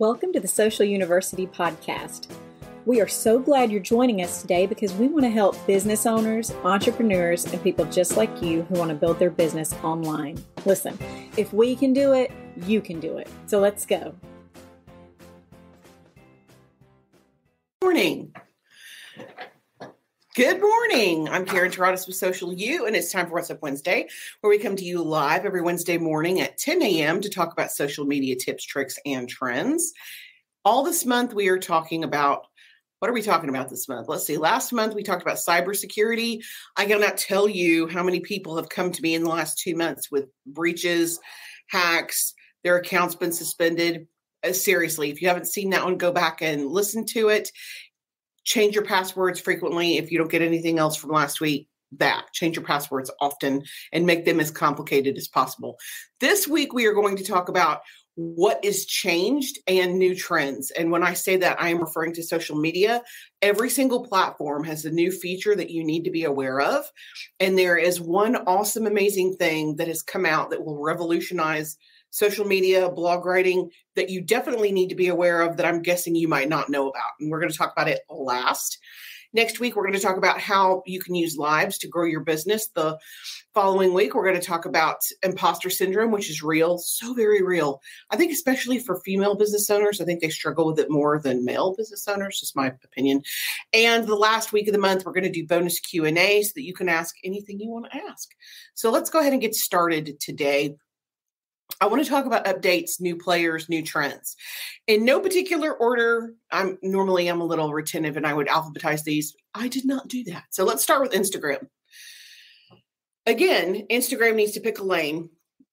Welcome to the Social University Podcast. We are so glad you're joining us today because we want to help business owners, entrepreneurs, and people just like you who want to build their business online. Listen, if we can do it, you can do it. So let's go. Morning. Good morning. I'm Caryn Terradas with Social U, and it's time for What's Up Wednesday, where we come to you live every Wednesday morning at 10 a.m. to talk about social media tips, tricks, and trends. All this month, we are talking about what are we talking about this month? Let's see. Last month, we talked about cybersecurity. I cannot tell you how many people have come to me in the last two months with breaches, hacks, their accounts been suspended. Uh, seriously, if you haven't seen that one, go back and listen to it change your passwords frequently. If you don't get anything else from last week that change your passwords often and make them as complicated as possible. This week we are going to talk about what is changed and new trends. And when i say that i am referring to social media. Every single platform has a new feature that you need to be aware of. And there is one awesome amazing thing that has come out that will revolutionize social media, blog writing that you definitely need to be aware of that I'm guessing you might not know about. And we're going to talk about it last. Next week, we're going to talk about how you can use lives to grow your business. The following week, we're going to talk about imposter syndrome, which is real, so very real. I think, especially for female business owners, I think they struggle with it more than male business owners, just my opinion. And the last week of the month, we're going to do bonus Q and A so that you can ask anything you want to ask. So let's go ahead and get started today I want to talk about updates, new players, new trends. In no particular order, I'm normally I'm a little retentive and I would alphabetize these. I did not do that. So let's start with Instagram. Again, Instagram needs to pick a lane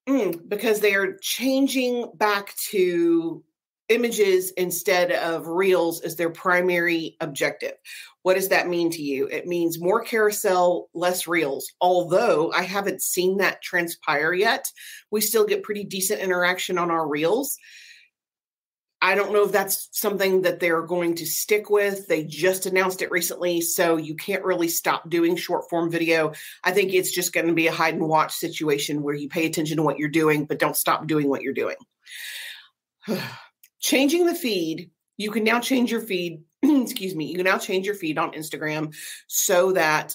mm, because they are changing back to images instead of reels as their primary objective. What does that mean to you? It means more carousel, less reels. Although I haven't seen that transpire yet, we still get pretty decent interaction on our reels. I don't know if that's something that they're going to stick with. They just announced it recently, so you can't really stop doing short form video. I think it's just going to be a hide and watch situation where you pay attention to what you're doing, but don't stop doing what you're doing. Changing the feed, you can now change your feed excuse me, you can now change your feed on Instagram so that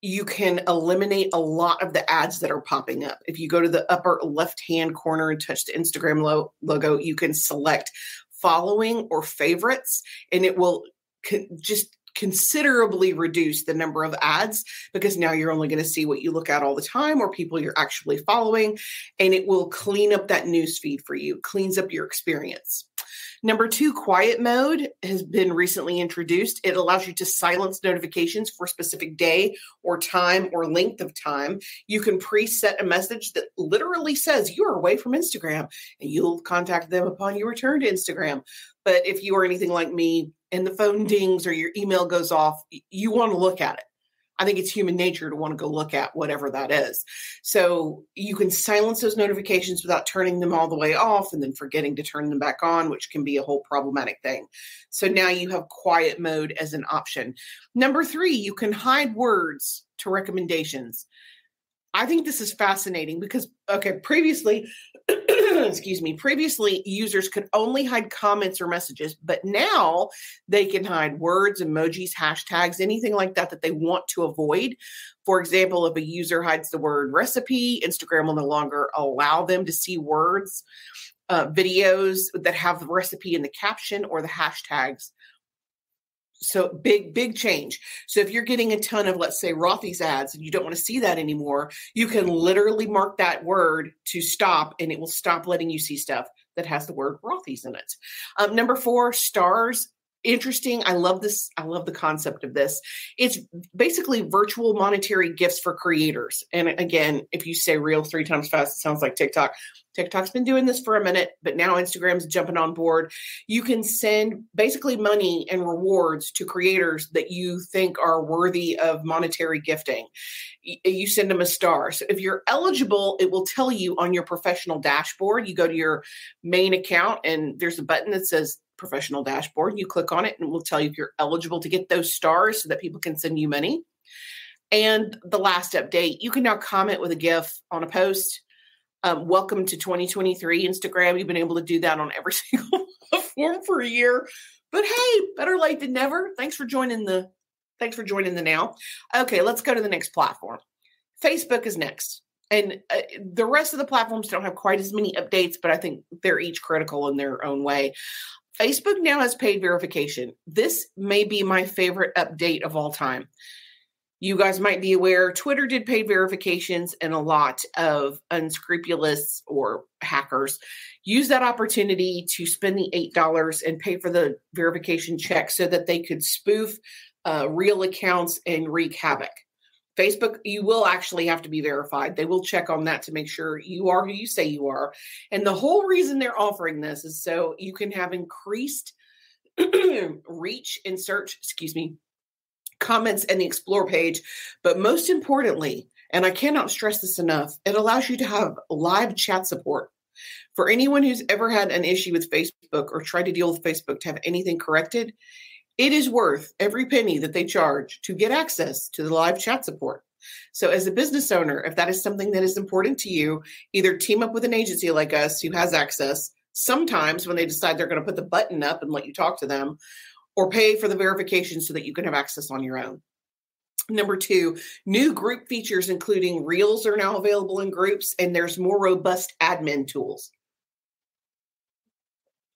you can eliminate a lot of the ads that are popping up. If you go to the upper left hand corner and touch the Instagram lo- logo, you can select following or favorites, and it will co- just considerably reduce the number of ads because now you're only going to see what you look at all the time or people you're actually following and it will clean up that news feed for you cleans up your experience Number two, quiet mode has been recently introduced. It allows you to silence notifications for a specific day or time or length of time. You can preset a message that literally says you are away from Instagram and you'll contact them upon your return to Instagram. But if you are anything like me and the phone dings or your email goes off, you want to look at it. I think it's human nature to want to go look at whatever that is. So you can silence those notifications without turning them all the way off and then forgetting to turn them back on, which can be a whole problematic thing. So now you have quiet mode as an option. Number three, you can hide words to recommendations. I think this is fascinating because, okay, previously, excuse me, previously users could only hide comments or messages, but now they can hide words, emojis, hashtags, anything like that that they want to avoid. For example, if a user hides the word recipe, Instagram will no longer allow them to see words, uh, videos that have the recipe in the caption or the hashtags so big big change. So if you're getting a ton of let's say rothy's ads and you don't want to see that anymore you can literally mark that word to stop and it will stop letting you see stuff that has the word rothy's in it. Um, number four stars interesting i love this i love the concept of this it's basically virtual monetary gifts for creators and again if you say real three times fast it sounds like tiktok TikTok's been doing this for a minute, but now Instagram's jumping on board. You can send basically money and rewards to creators that you think are worthy of monetary gifting. Eh, you send them a star. So if you're eligible, it will tell you on your professional dashboard. You go to your main account and there's a button that says professional dashboard. You click on it and it will tell you if you're eligible to get those stars so that people can send you money. And the last update, you can now comment with a GIF on a post um, welcome to 2023 Instagram. You've been able to do that on every single platform for a year. But hey, better late than never. Thanks for joining the thanks for joining the now. Okay, let's go to the next platform. Facebook is next. And uh, the rest of the platforms don't have quite as many updates, but I think they're each critical in their own way. Facebook now has paid verification. This may be my favorite update of all time. You guys might be aware Twitter did paid verifications, and a lot of unscrupulous or hackers use that opportunity to spend the $8 and pay for the verification check so that they could spoof uh, real accounts and wreak havoc. Facebook, you will actually have to be verified. They will check on that to make sure you are who you say you are. And the whole reason they're offering this is so you can have increased reach in search, excuse me, comments and the explore page. But most importantly, and I cannot stress this enough, it allows you to have live chat support. For anyone who's ever had an issue with Facebook or tried to deal with Facebook to have anything corrected, it is worth every penny that they charge to get access to the live chat support. So, as a business owner, if that is something that is important to you, either team up with an agency like us who has access. Sometimes, when they decide they're going to put the button up and let you talk to them, or pay for the verification so that you can have access on your own. Number two, new group features, including Reels, are now available in groups, and there's more robust admin tools,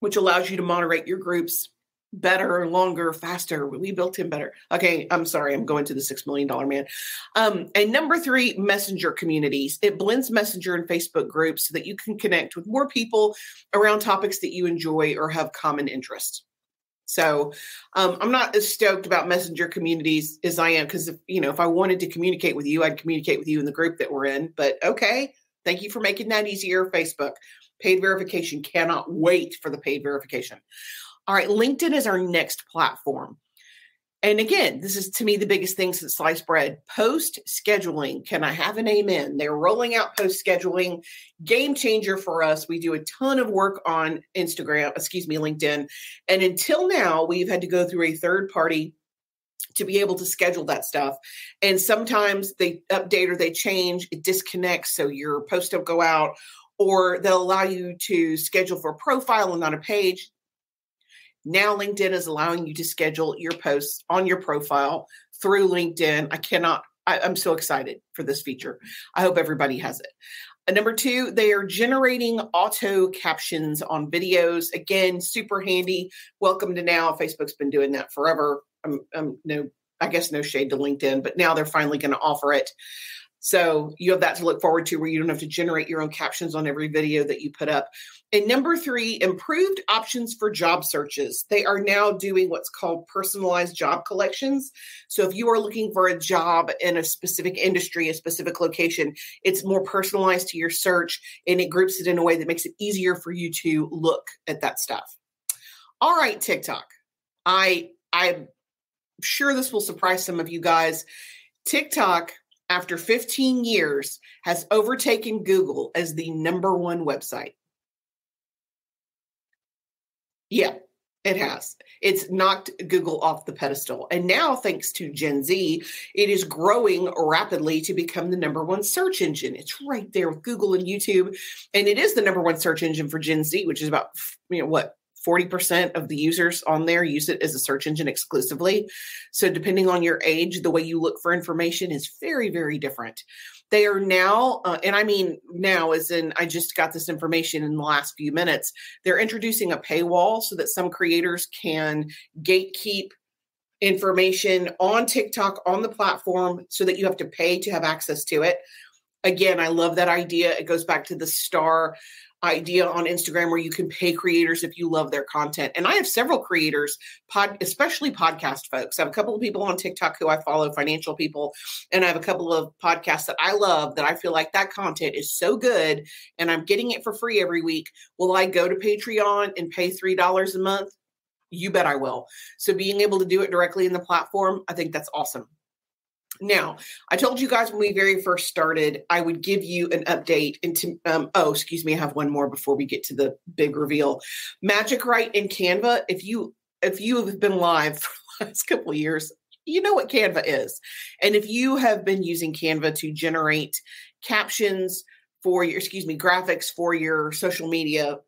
which allows you to moderate your groups better, longer, faster. We built him better. Okay, I'm sorry, I'm going to the six million dollar man. Um, and number three, messenger communities. It blends messenger and Facebook groups so that you can connect with more people around topics that you enjoy or have common interests. So um, I'm not as stoked about messenger communities as I am because if you know if I wanted to communicate with you, I'd communicate with you in the group that we're in. But okay, thank you for making that easier. Facebook paid verification cannot wait for the paid verification. All right, LinkedIn is our next platform. And again, this is to me the biggest thing since sliced bread. Post scheduling. Can I have an amen? They're rolling out post scheduling. Game changer for us. We do a ton of work on Instagram, excuse me, LinkedIn. And until now, we've had to go through a third party to be able to schedule that stuff. And sometimes they update or they change, it disconnects. So your post don't go out, or they'll allow you to schedule for a profile and not a page. Now, LinkedIn is allowing you to schedule your posts on your profile through LinkedIn. I cannot, I, am so excited for this feature. I hope everybody has it. Uh, number two, they are generating auto captions on videos. Again, super handy. Welcome to now. Facebook's been doing that forever. I'm, I'm no, I guess no shade to LinkedIn, but now they're finally going to offer it. So you have that to look forward to where you don't have to generate your own captions on every video that you put up. And number three, improved options for job searches. They are now doing what's called personalized job collections. So if you are looking for a job in a specific industry, a specific location, it's more personalized to your search and it groups it in a way that makes it easier for you to look at that stuff. All right, TikTok. I I'm sure this will surprise some of you guys. TikTok after 15 years, has overtaken Google as the number one website. Yeah, it has. It's knocked Google off the pedestal. And now, thanks to Gen Z, it is growing rapidly to become the number one search engine. It's right there with Google and YouTube. And it is the number one search engine for Gen Z, which is about, you know, what, 40% of the users on there use it as a search engine exclusively. So, depending on your age, the way you look for information is very, very different. They are now, uh, and I mean now, as in I just got this information in the last few minutes, they're introducing a paywall so that some creators can gatekeep information on TikTok on the platform so that you have to pay to have access to it. Again, I love that idea. It goes back to the star idea on Instagram where you can pay creators if you love their content. And I have several creators, pod, especially podcast folks. I have a couple of people on TikTok who I follow, financial people, and I have a couple of podcasts that I love that I feel like that content is so good and I'm getting it for free every week. Will I go to Patreon and pay $3 a month? You bet I will. So being able to do it directly in the platform, I think that's awesome. Now, I told you guys when we very first started, I would give you an update into. Um, oh, excuse me, I have one more before we get to the big reveal. Magic Write in Canva. If you if you have been live for the last couple of years, you know what Canva is, and if you have been using Canva to generate captions for your, excuse me, graphics for your social media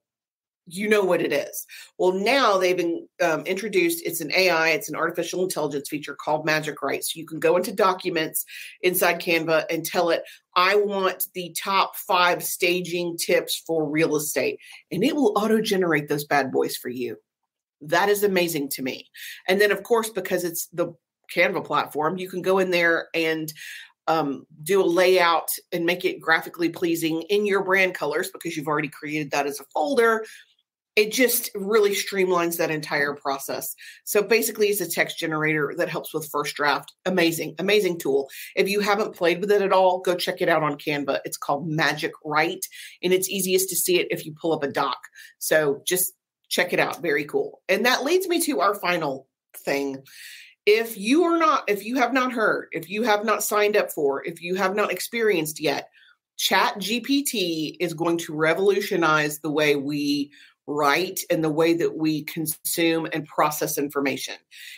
you know what it is. Well, now they've been um, introduced. It's an AI. It's an artificial intelligence feature called Magic Write. So you can go into documents inside Canva and tell it, "I want the top five staging tips for real estate," and it will auto generate those bad boys for you. That is amazing to me. And then, of course, because it's the Canva platform, you can go in there and um, do a layout and make it graphically pleasing in your brand colors because you've already created that as a folder it just really streamlines that entire process. So basically, it's a text generator that helps with first draft. Amazing, amazing tool. If you haven't played with it at all, go check it out on Canva. It's called Magic Write, and it's easiest to see it if you pull up a doc. So just check it out. Very cool. And that leads me to our final thing. If you are not, if you have not heard, if you have not signed up for, if you have not experienced yet, Chat GPT is going to revolutionize the way we write and the way that we consume and process information.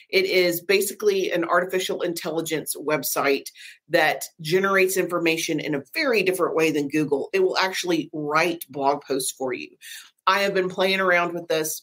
It is basically an artificial intelligence website that generates information in a very different way than Google. It will actually write blog posts for you. I have been playing around with this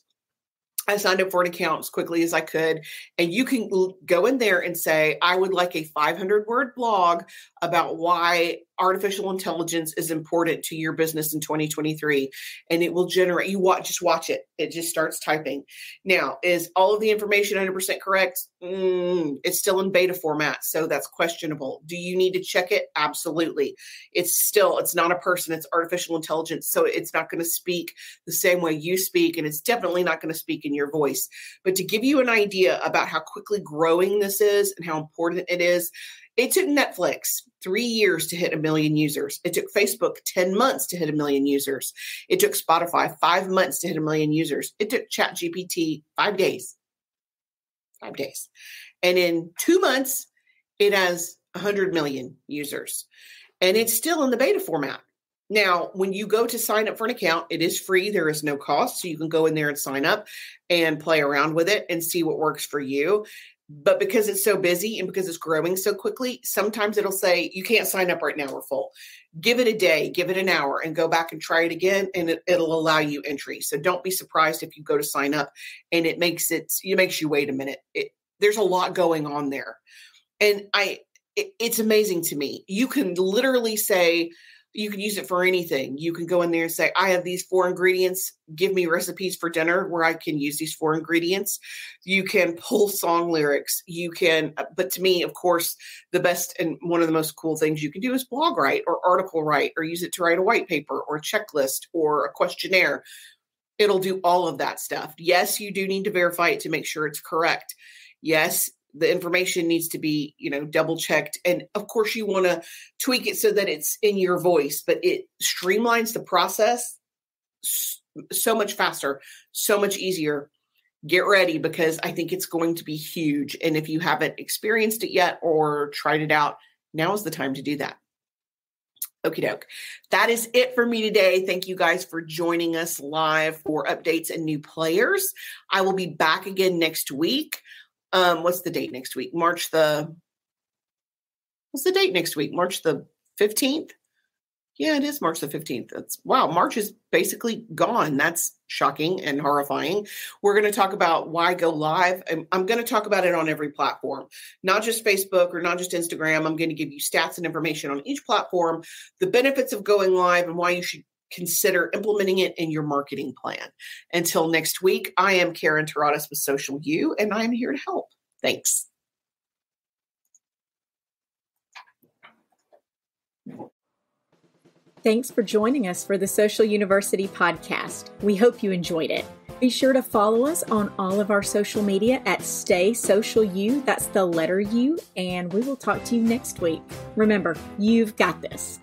I signed up for an account as quickly as I could. And you can go in there and say, I would like a 500 word blog about why artificial intelligence is important to your business in 2023 and it will generate you watch just watch it. It just starts typing. Now is all of the information 100% correct? Mm, it's still in beta format so that's questionable. Do you need to check it? Absolutely. It's still it's not a person it's artificial intelligence so it's not going to speak the same way you speak and it's definitely not going to speak in your voice. But to give you an idea about how quickly growing this is and how important it is it took Netflix three years to hit a million users. It took Facebook 10 months to hit a million users. It took Spotify five months to hit a million users. It took ChatGPT five days. Five days. And in two months, it has 100 million users. And it's still in the beta format. Now, when you go to sign up for an account, it is free. There is no cost. So you can go in there and sign up and play around with it and see what works for you. But because it's so busy and because it's growing so quickly, sometimes it'll say, you can't sign up right now, we're full. Give it a day, give it an hour, and go back and try it again, and it, will allow you entry. So don't be surprised if you go to sign up and it makes it, it makes you wait a minute. It, there's a lot going on there. And I, it, it's amazing to me. You can literally say, you can use it for anything. You can go in there and say, I have these four ingredients. Give me recipes for dinner where I can use these four ingredients. You can pull song lyrics. You can, uh, but to me, of course, the best and one of the most cool things you can do is blog write or article write or use it to write a white paper or a checklist or a questionnaire. It'll do all of that stuff. Yes, you do need to verify it to make sure it's correct. Yes, the information needs to be you know double checked and of course you want to tweak it so that it's in your voice but it streamlines the process so much faster so much easier get ready because i think it's going to be huge and if you haven't experienced it yet or tried it out now is the time to do that Okie doke. That is it for me today. Thank you guys for joining us live for updates and new players. I will be back again next week um what's the date next week? March the what's the date next week? March the 15th yeah it is march the 15th that's wow march is basically gone. That's shocking and horrifying. We're going to talk about why go live. I'm, I'm going to talk about it on every platform not just facebook or not just instagram. I'm going to give you stats and information on each platform the benefits of going live and why you should consider implementing it in your marketing plan. Until next week, I am Caryn Terradas with Social U, and I'm here to help. Thanks. Thanks for joining us for the Social University podcast. We hope you enjoyed it. Be sure to follow us on all of our social media at Stay Social U. That's the letter U, and we will talk to you next week. Remember, you've got this.